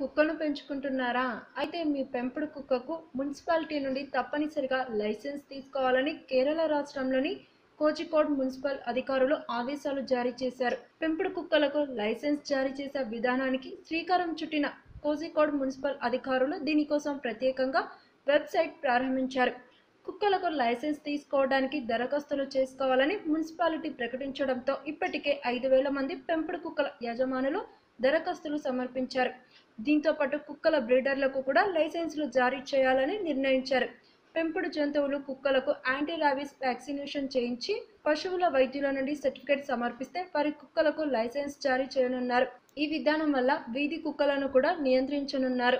కుక్కను పెంచుకుంటున్నారా? అయితే మీ పెంపుడు కుక్కకు మున్సిపాలిటీ నుండి తప్పనిసరిగా లైసెన్స్ తీసుకోవాలని కేరళ రాష్ట్రంలోని కోజికోడ్ మున్సిపల్ అధికారులు ఆదేశాలు జారీ చేశారు. పెంపుడు కుక్కలకు లైసెన్స్ జారీ చేసే విధానానికి శ్రీకారం చుట్టిన కోజికోడ్ మున్సిపల్ అధికారులు దీనికోసం ప్రత్యేకంగా వెబ్సైట్ ప్రారంభించారు. కుక్కలకు లైసెన్స్ తీసుకోవడానికి దరఖాస్తులు చేసుకోవాలని మున్సిపాలిటీ ప్రకటించడంతో ఇప్పటికే ఐదు వేల మంది పెంపుడు కుక్కల యజమానులు దరఖాస్తులు సమర్పించారు. దీంతో పాటు కుక్కల బ్రీడర్లకు కూడా లైసెన్సులు జారీ చేయాలని నిర్ణయించారు. పెంపుడు జంతువులు కుక్కలకు యాంటీ రాబీస్ వ్యాక్సినేషన్ చేయించి పశువుల వైద్యుల నుండి సర్టిఫికేట్ సమర్పిస్తే వారి కుక్కలకు లైసెన్స్ జారీ చేయనున్నారు. ఈ విధానం వల్ల వీధి కుక్కలను కూడా నియంత్రించనున్నారు.